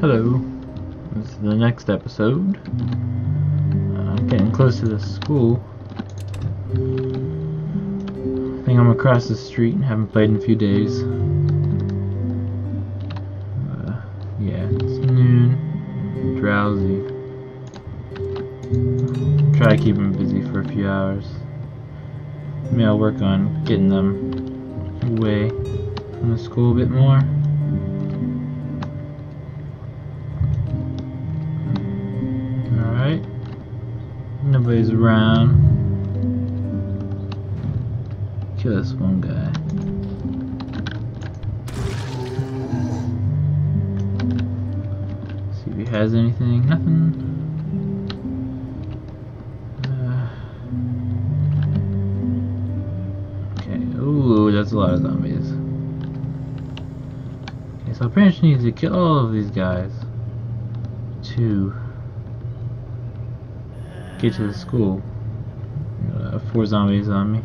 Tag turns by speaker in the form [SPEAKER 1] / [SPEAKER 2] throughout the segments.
[SPEAKER 1] Hello. This is the next episode. I'm getting close to the school. I think I'm across the street and haven't played in a few days. Uh, yeah, it's noon. Drowsy. Try to keep them busy for a few hours. Maybe I'll work on getting them away from the school a bit more. Nobody's around. Kill this one guy. See if he has anything. Nothing. Uh, okay. Ooh, that's a lot of zombies. Okay, so apparently need to kill all of these guys to get to the school. Uh, four zombies on me.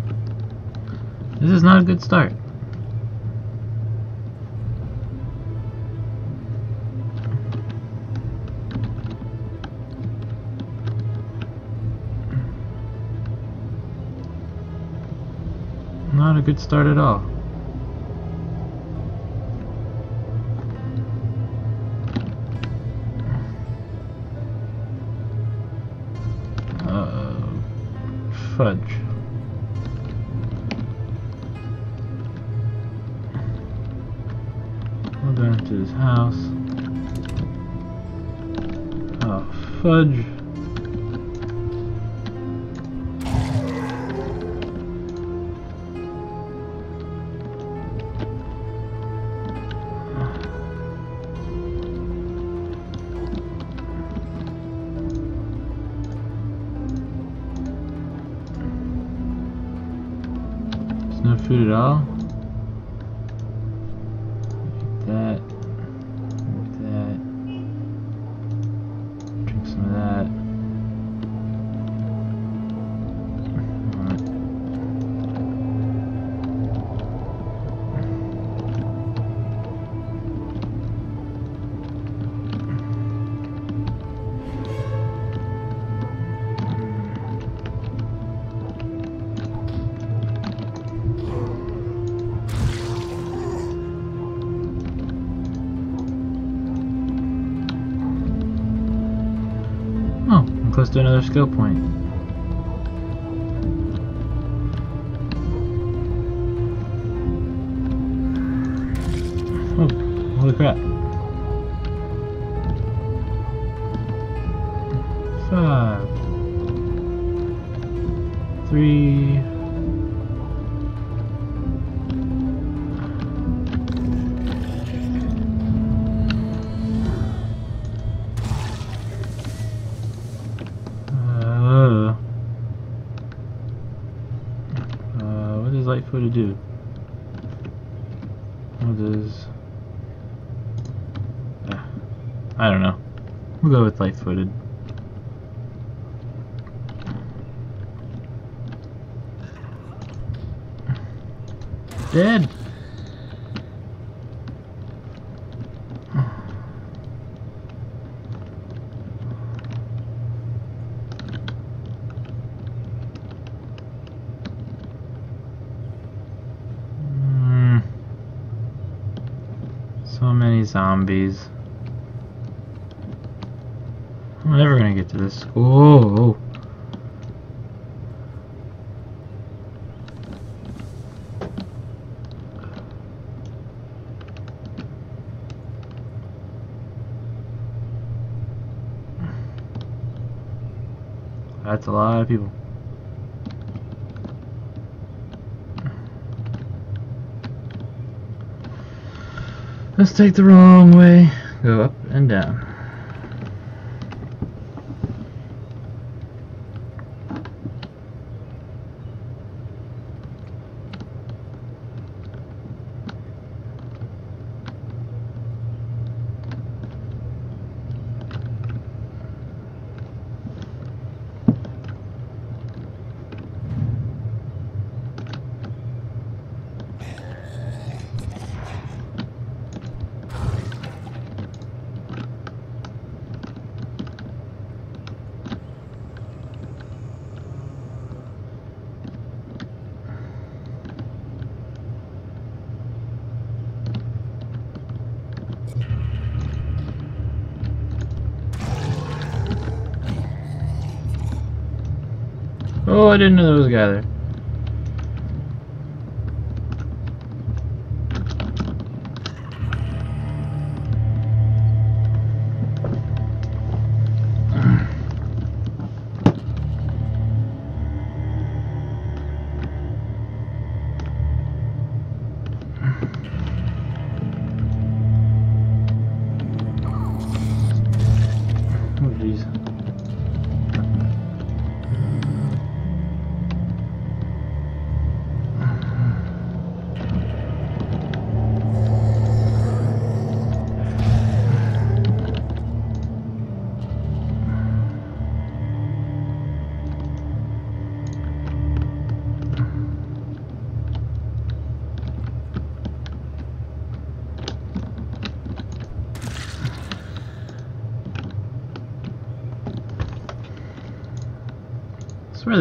[SPEAKER 1] This is not a good start. Not a good start at all. Fudge. We'll go into his house. Oh, fudge. There's no skill point. Oh, holy crap. Five. Three. Footed do? What does... Uh, I don't know. We'll go with light footed. Dead! Mm. So many zombies. I'm never gonna get to this school. That's a lot of people. Let's take the wrong way. Go up and down. Oh, I didn't know there was a guy there.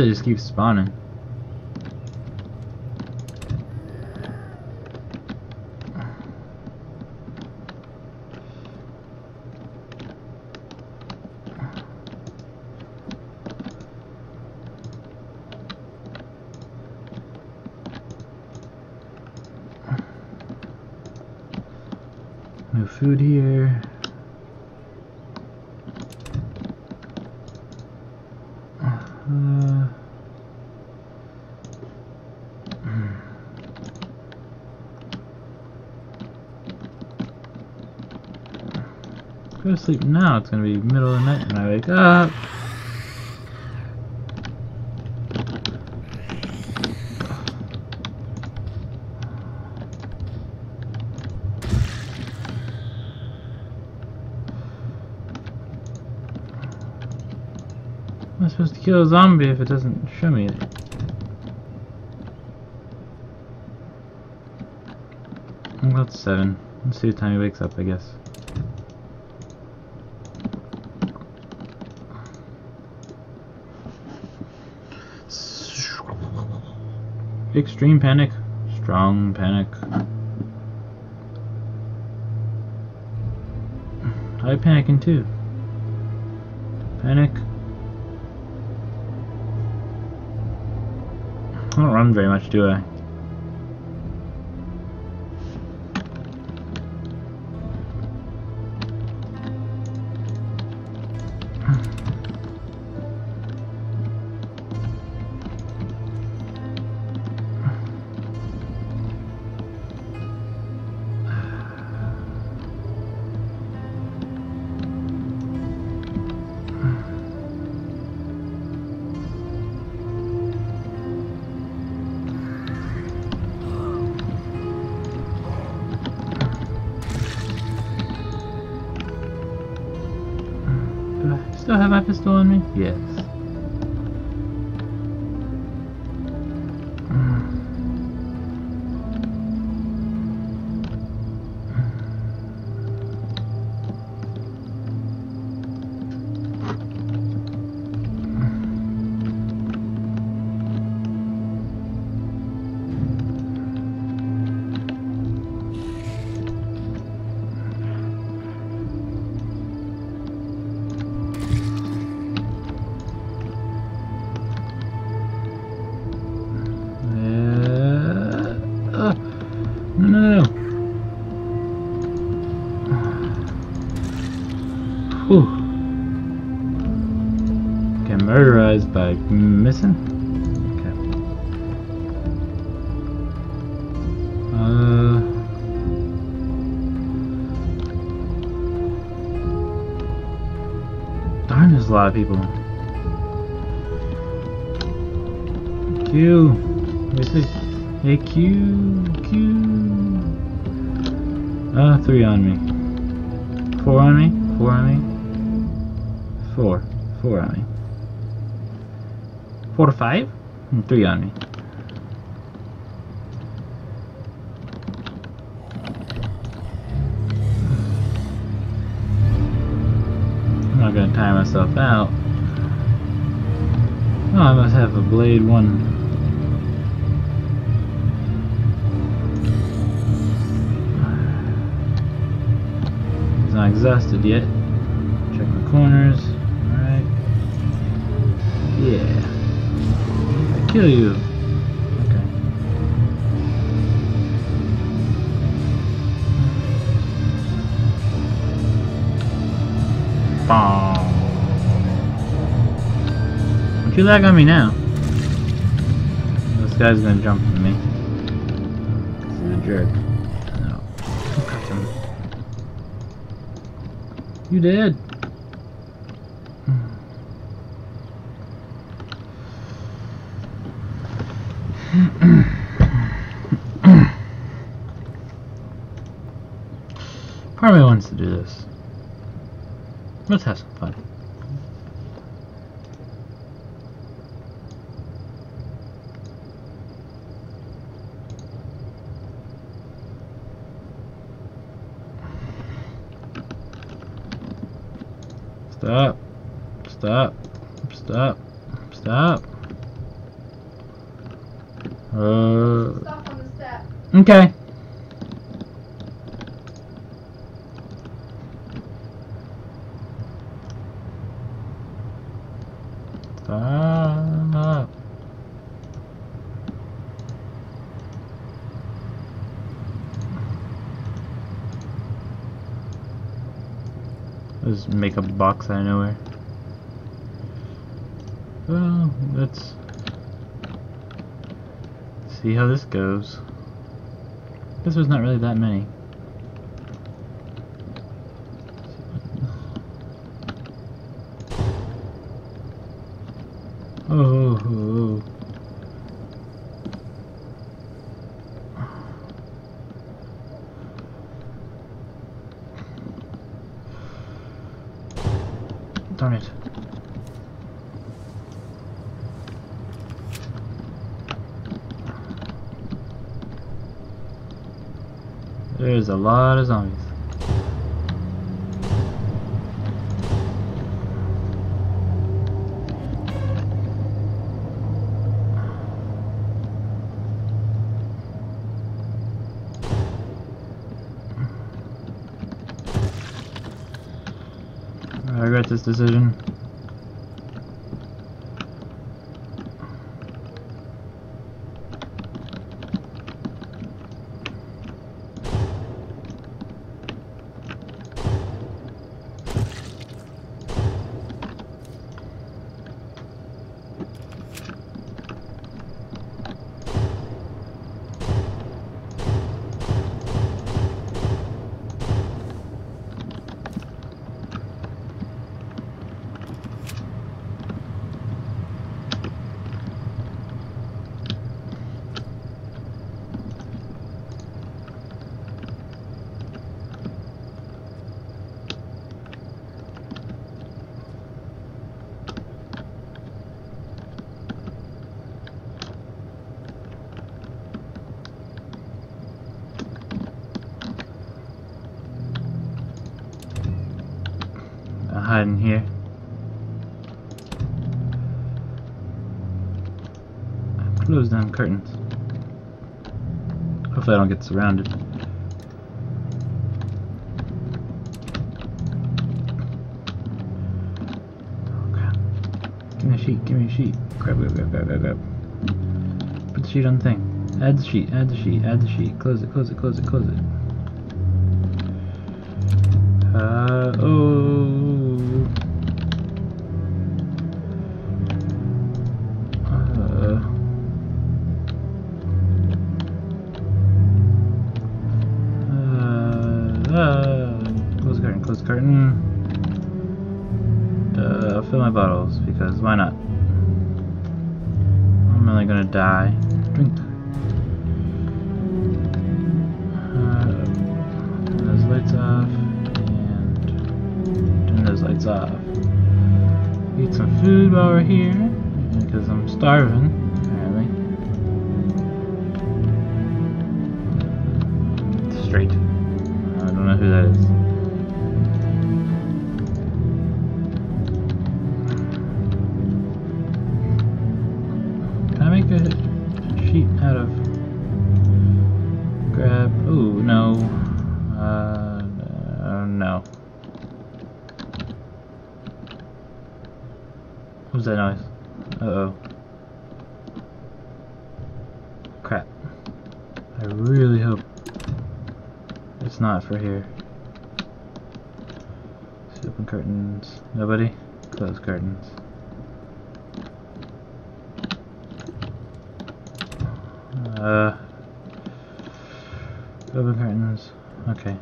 [SPEAKER 1] They just keep spawning. No food here. Uh, Go to sleep now. It's gonna be middle of the night when I wake up. Am I supposed to kill a zombie if it doesn't show me it? That's seven. Let's see what time he wakes up, I guess. Extreme panic. Strong panic. I'm panicking too. Panic. I don't run very much, do I? Have my pistol on me? Yes. Of people. Q. Where's this? Hey, Q. Q. Uh, three on me. Four on me. Four on me. Four. Four on me. Four to five? And three on me. Tire myself out. Oh, I must have a blade one. It's not exhausted yet. Check the corners. Alright. Yeah. I kill you. Don't you lag on me now. This guy's gonna jump at me. He's a jerk. Oh. No. You did. Part of me wants to do this. Let's have some fun. Stop. Stop. Stop. Stop. Uh.
[SPEAKER 2] Stop on the step.
[SPEAKER 1] Okay. Stop. Just make a box out of nowhere. Well, let's see how this goes. Guess there's not really that many. Oh, oh, oh. Darn it. There's a lot of zombies. I regret this decision. In here. Close down curtains. Hopefully I don't get surrounded. Give me a sheet, give me a sheet. Grab, grab, grab, grab, grab, grab. Put the sheet on the thing. Add the sheet, add the sheet, add the sheet. Close it, close it, close it, close it. Uh, oh. Die. Drink. Uh, turn those lights off and turn those lights off. Eat some food while we're here because I'm starving. Apparently. Straight. I don't know who that is. Nobody? Close curtains. Uh, open curtains. Okay.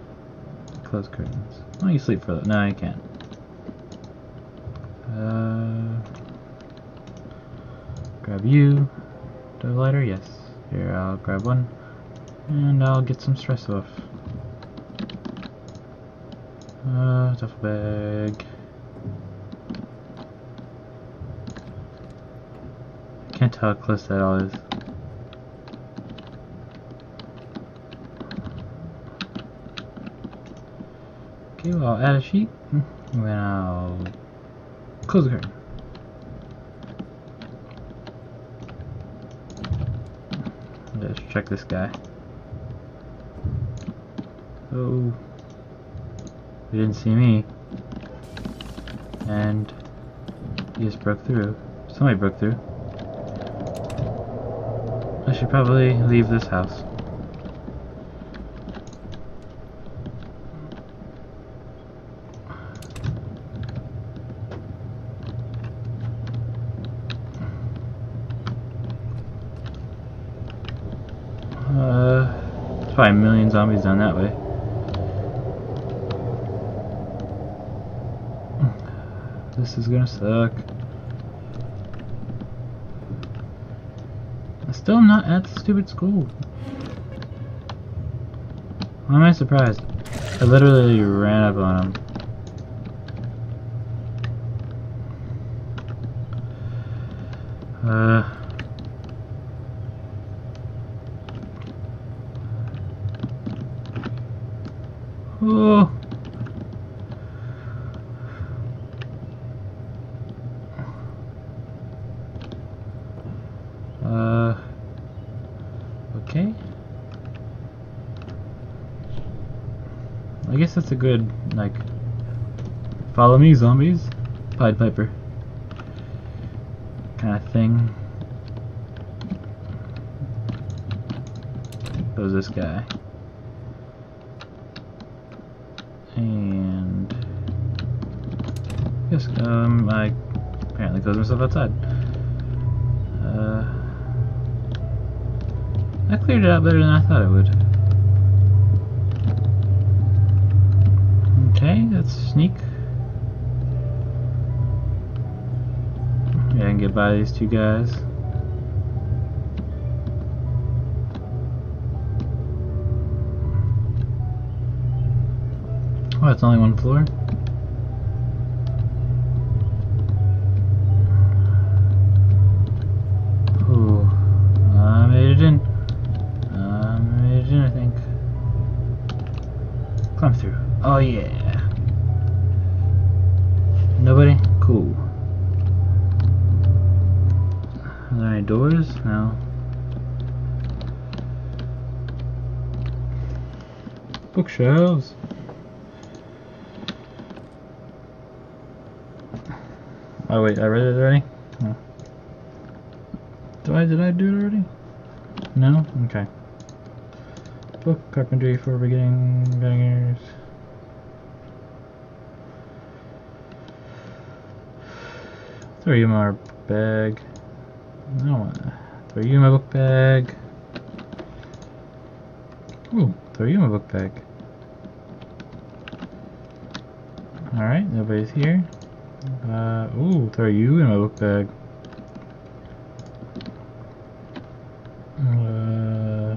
[SPEAKER 1] Close curtains. Oh, you sleep for that. No, you can't. Uh, grab you. Do lighter? Yes. Here, I'll grab one. And I'll get some stress off. Uh, duffel bag. Can't tell how close that all is. Okay, well, I'll add a sheet. And then I'll close the curtain. Let's check this guy. Oh. He didn't see me. And he just broke through. Somebody broke through. I should probably leave this house. Uh, probably a million zombies down that way. This is gonna suck. Still not at the stupid school. Why am I surprised? I literally ran up on him. Uh. Oh. Uh. Okay. I guess that's a good, like, follow me, zombies, Pied Piper kind of thing. Goes this guy. And yes, um, I apparently closed myself outside. Uh, I cleared it out better than I thought it would. Okay, let's sneak. I can get by these two guys. Oh, it's only one floor? Doors? No. Bookshelves. Oh wait, I read it already? No. Did I, did I do it already? No? Okay. Book carpentry for beginning beginners. In my bag. No, throw you in my book bag. Ooh, throw you in my book bag. Alright, nobody's here. Uh, ooh, throw you in my book bag. Uh,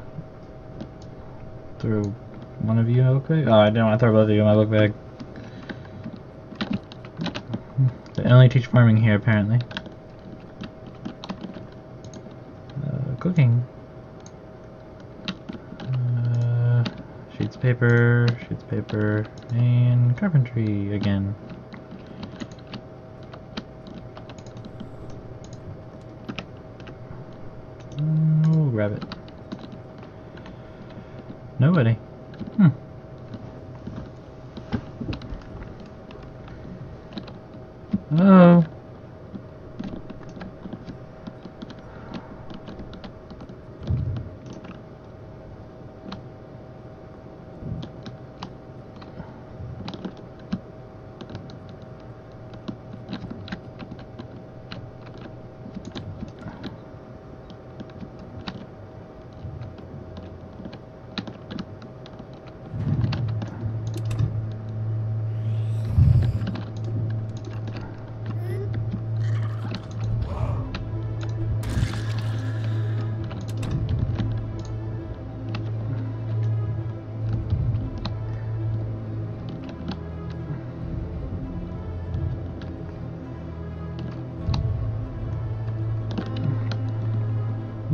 [SPEAKER 1] throw one of you in my book bag? Oh, I didn't want to throw both of you in my book bag. They only teach farming here, apparently. Uh, cooking. Uh, sheets of paper, sheets of paper, and carpentry again. Oh, it. Nobody. Hmm.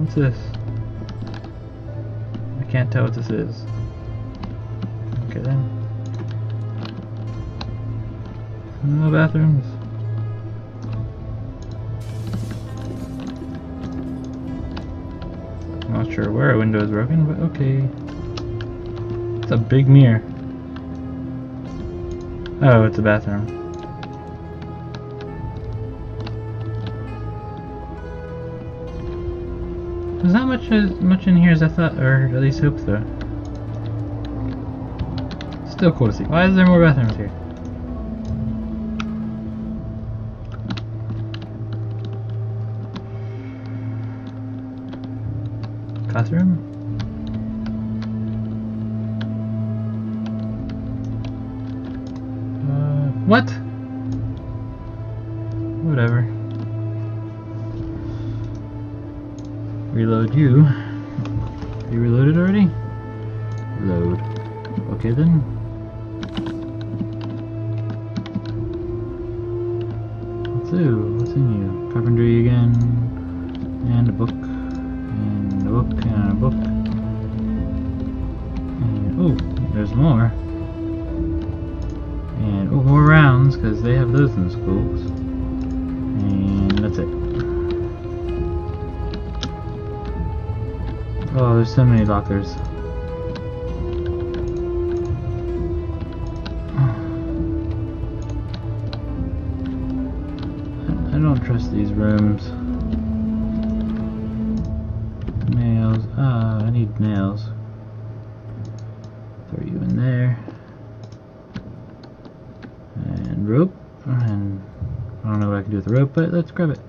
[SPEAKER 1] What's this? I can't tell what this is. Okay then. No bathrooms. Not sure where a window is broken, but okay. It's a big mirror. Oh, it's a bathroom. Not much as much in here as I thought, or at least hope so. Still cool to see. Why is there more bathrooms here? Classroom? Uh, what? You lockers. I don't trust these rooms. Nails. Ah, I need nails. Throw you in there. And rope. And I don't know what I can do with the rope, but let's grab it.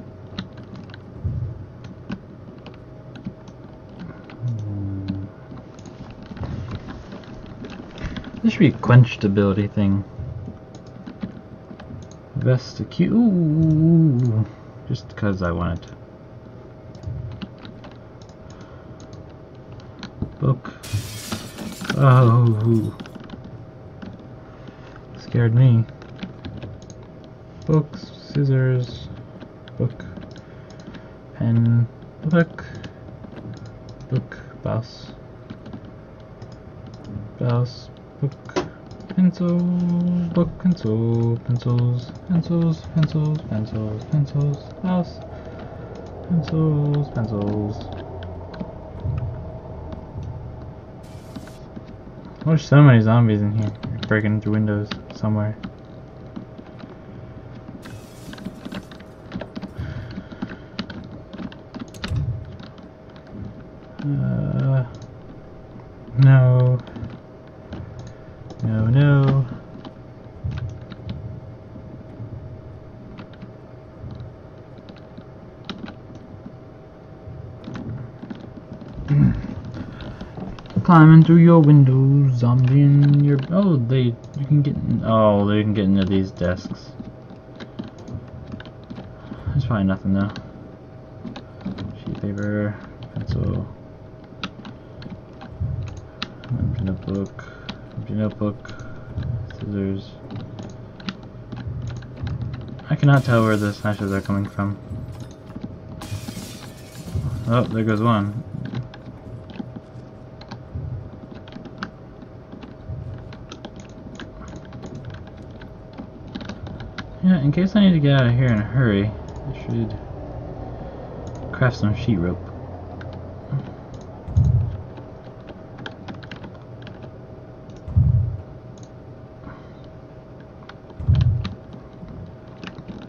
[SPEAKER 1] This should be a quenched ability thing. Vesticute. Ooh, just because I want it. Book. Oh, scared me. Books, scissors, book, pen, book, book, mouse, book, pencil, book, pencil, pencils, pencils, pencils, pencils, pencils, mouse, pencils, pencils. There's so many zombies in here, breaking through windows somewhere. Uh, no. No, no. Climbing through your windows, zombie in your. Oh, they. You can get. In, oh, they can get into these desks. There's probably nothing though. Sheet paper, pencil. Empty notebook. Empty notebook. Scissors. I cannot tell where the smashes are coming from. Oh, there goes one. Yeah, in case I need to get out of here in a hurry, I should craft some sheet rope.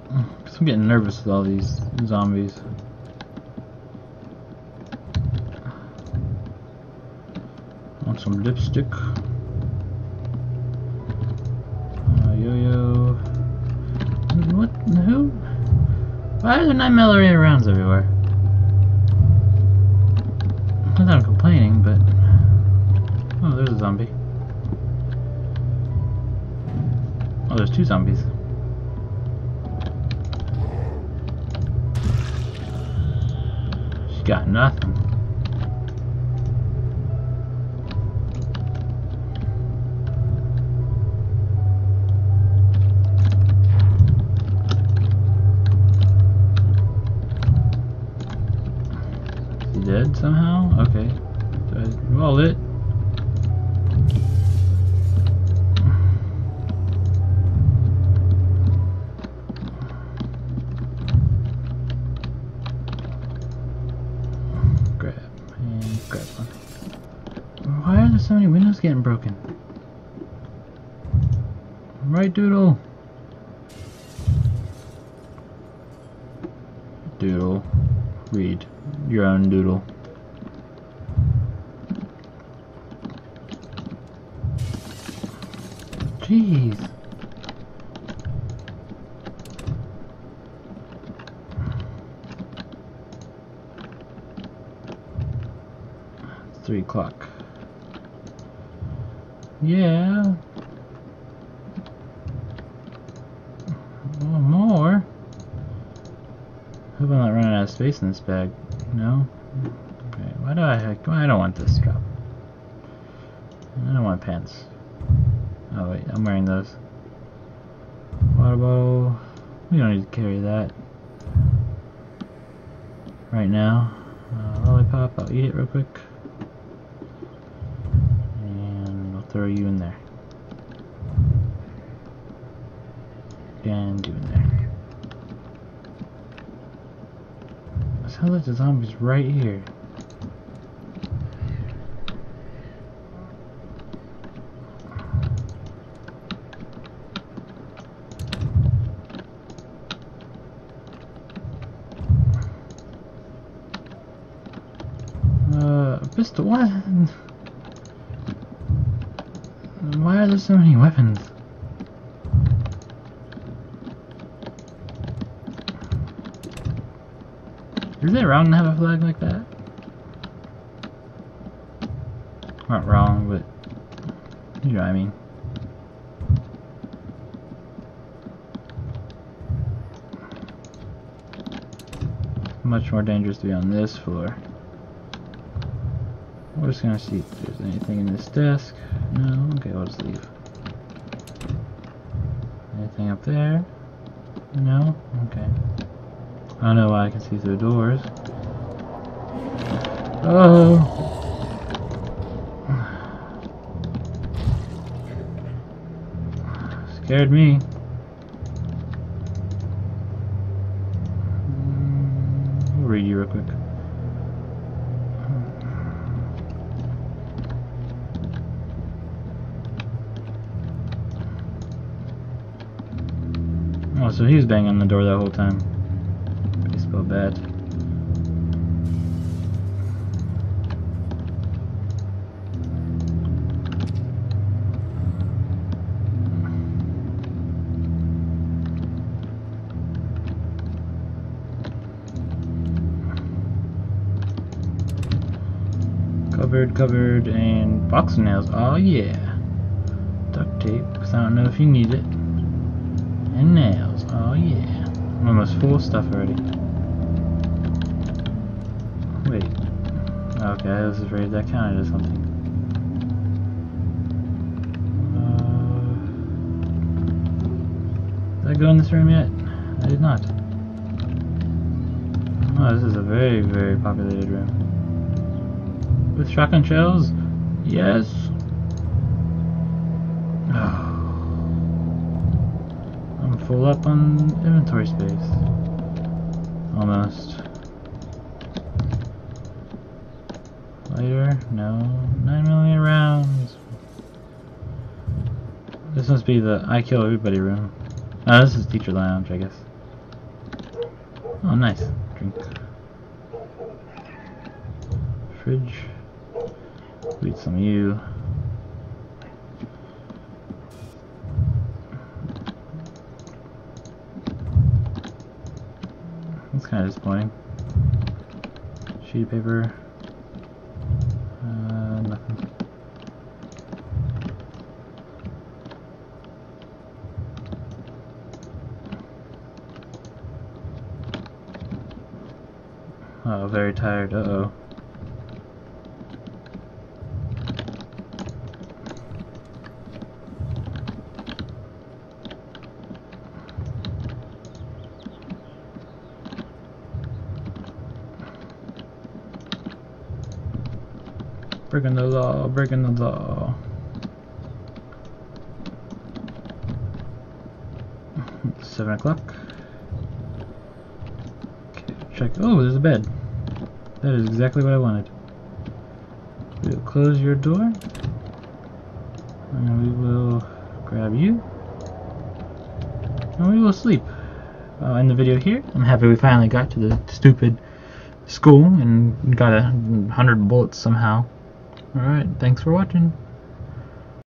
[SPEAKER 1] I'm getting nervous with all these zombies. Want some lipstick? Why are there 9 millimeter rounds everywhere? Not I'm complaining, but... Oh, there's a zombie. Oh, there's two zombies. She got nothing. Dead? somehow? Okay. Roll it? Grab and grab one. Why are there so many windows getting broken? Right? Doodle. Your own doodle. Jeez. Three o'clock. Yeah. One more. Hope I'm not running out of space in this bag. No? Okay, why do I I don't want this drop. I don't want pants. Oh wait, I'm wearing those. Water bottle. We don't need to carry that. Right now. Uh, lollipop, I'll eat it real quick. And I'll throw you in there. And you in there. Sounds like the zombie's right here. Uh, pistol, what? Why are there so many weapons? Is it wrong to have a flag like that? Not wrong, but you know what I mean. Much more dangerous to be on this floor. We're just gonna see if there's anything in this desk. No? Okay, I'll just leave. Anything up there? No? Okay. I don't know why I can see through doors. Oh! Scared me. I'll read you real quick. Oh, so he was banging on the door that whole time. Baseball bat. Covered, covered, and box nails. Oh yeah. Duct tape, because I don't know if you need it. And nails. Oh yeah. I'm almost full of stuff already. Wait. Okay, I was afraid that counted as something. Uh, did I go in this room yet? I did not. Oh, this is a very, very populated room. With shotgun shells? Yes. I'm full up on inventory space. Almost. Later? No. 9mm rounds. This must be the I kill everybody room. Oh, this is teacher lounge, I guess. Oh, nice. Drink. Fridge. Eat some of you. That's kind of disappointing. Sheet of paper. Uh, nothing. Oh, very tired. Uh oh. Breaking the law, breaking the law. Seven o'clock. Okay, check. Oh, there's a bed. That is exactly what I wanted. We'll close your door. And we will grab you. And we will sleep. I'll end the video here. I'm happy we finally got to the stupid school and got a hundred bullets somehow. Alright, thanks for watching.